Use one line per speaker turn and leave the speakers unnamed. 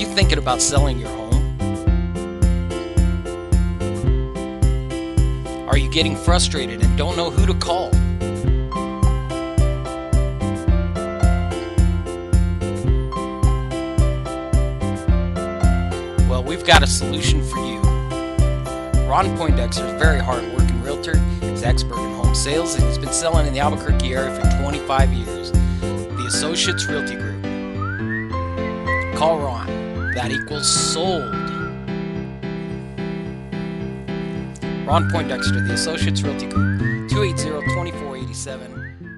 thinking about selling your home? Are you getting frustrated and don't know who to call? Well, we've got a solution for you. Ron Poindexter is a very hard-working realtor. He's expert in home sales and he's been selling in the Albuquerque area for 25 years. The Associates Realty Group. Call Ron. That equals sold. Ron Poindexter, the Associates Realty Group, 280 2487.